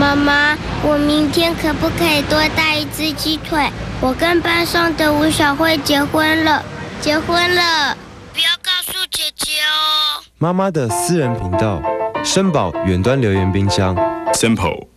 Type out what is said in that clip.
妈妈，我明天可不可以多带一只鸡腿？我跟班上的吴小慧结婚了，结婚了，不要告诉姐姐哦。妈妈的私人频道，生宝远端留言冰箱，Simple。